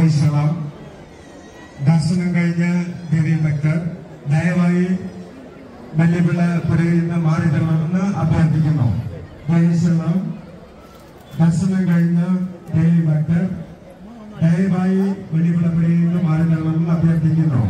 അലൈഹി സ്വലാം ദർശനം കഴിഞ്ഞ ദേവി ഭക്തർ ദയവായി മല്ലിപ്പിള്ള പുരയിൽ നിന്ന് മാറി അഭ്യർത്ഥിക്കുന്നു. ദയസ്വലം ദർശനം കഴിഞ്ഞ ദേവി ഭക്തർ ദയവായി വെള്ളിപ്പിള്ള പുരയിൽ നിന്ന് മാറി അഭ്യർത്ഥിക്കുന്നു.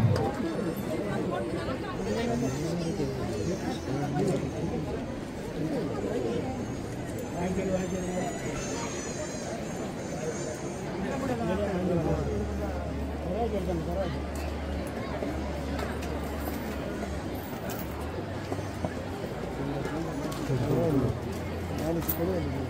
Gracias.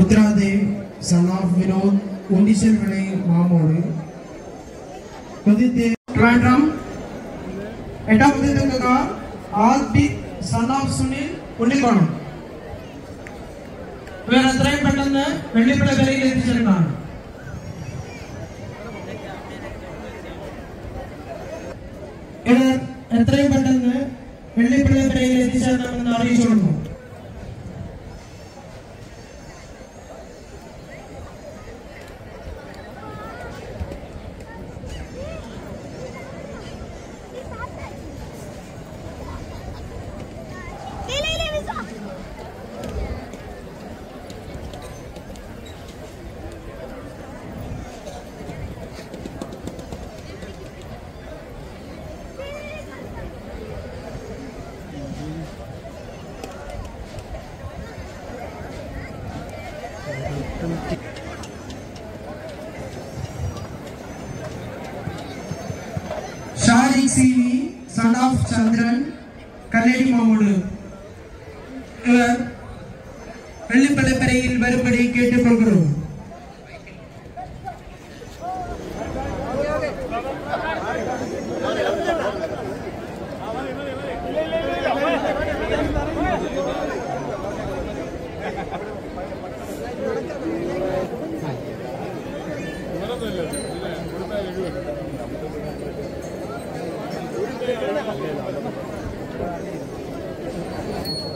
Uttaradev son of Vinod ഉണ്ണിശൽവണെ മാമോട്. പ്രതിദേവ് ട്രാൻഡ്രം. എട്ടാമത്തെ തുക ആദ്യ സൺ ഓഫ് സുനിൽ ഉണ്ണിക്കോണം ഇവർ എത്രയും പെട്ടെന്ന് വെള്ളിപ്പിള വിലയിൽ എത്തിച്ചേർന്നതാണ് ഇവർ എത്രയും പെട്ടെന്ന് വെള്ളിപ്പിള Razik CV, son of Chandran, Kaledi Mamudu. இவர் வெள்ளிப்பலப்பறையில் வரும்படி கேட்டுக்கொள்கிறோம்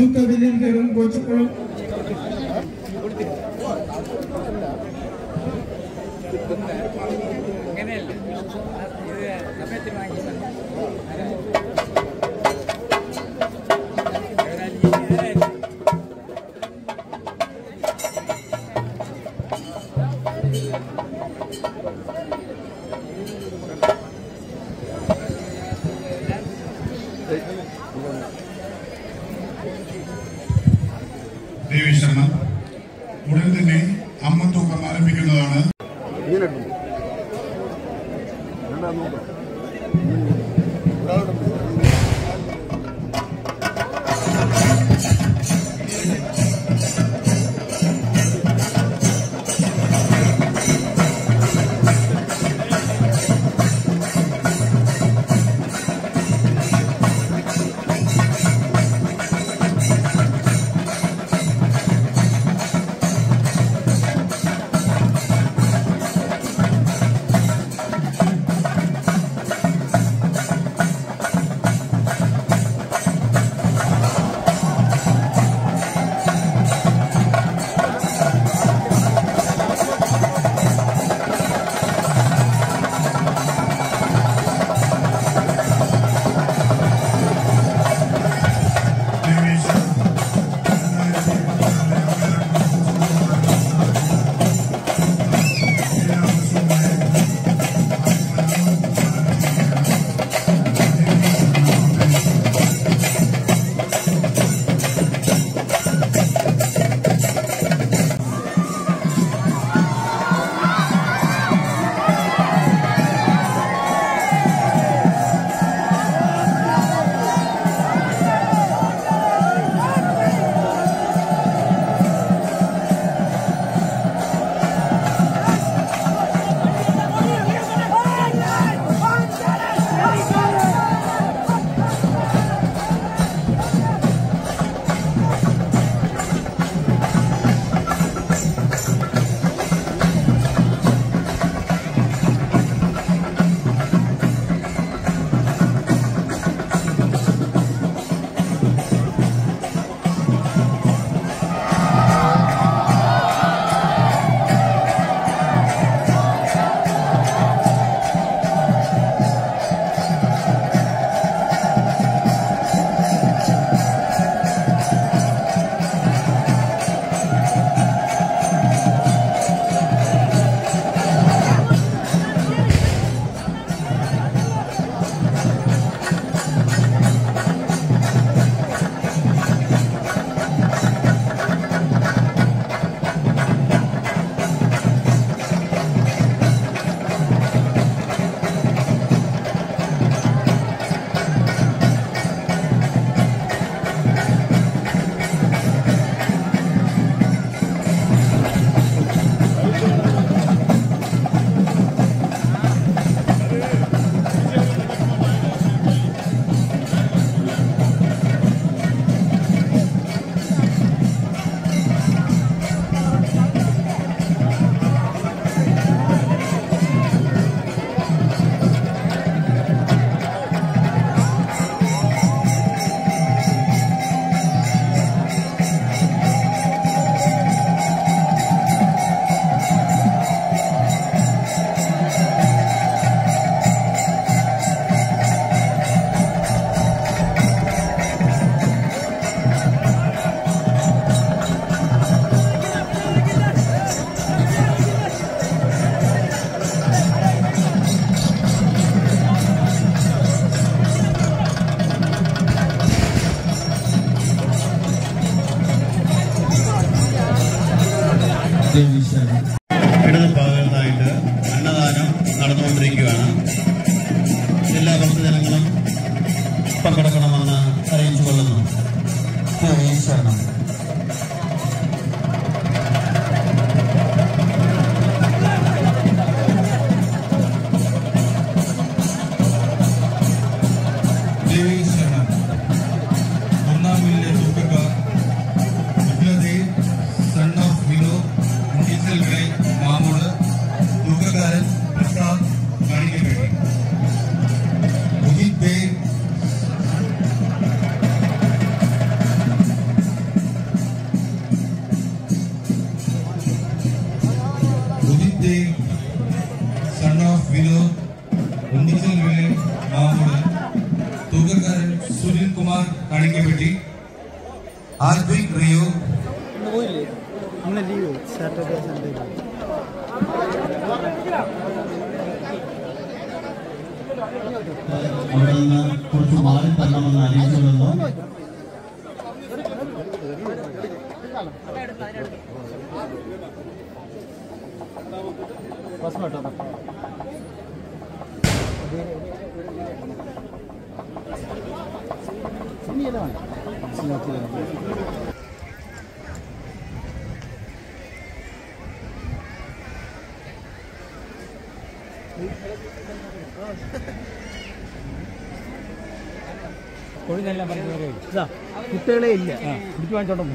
ഇവർ വെള്ളിപ്പള്ളിപ്പരയിൽ വരുമ്പടി കേട്ടുകൊള്ളുന്നു തൂക്കവില്ലും കൊച്ചുക്കുളം ദേവി പങ്കെടുക്കണമെന്ന് ഉദിത് ദേവ് സൺ ഓഫ് വിനോദ് ഉണ്ണിച്ചൽ വിലെ മാമൂട് തൂക്കക്കാരൻ സുനിൽ കുമാർ കാണിക്കപ്പെട്ടി ആൽബിക് റിയോ അവിടെ നിന്ന് കുറച്ച് മാറി തരണമെന്ന് അറിയിച്ചു കൊള്ളുന്നു കുട്ടികളെ ഇല്ല. പിടിച്ചു വാങ്ങിച്ചോണ്ടോ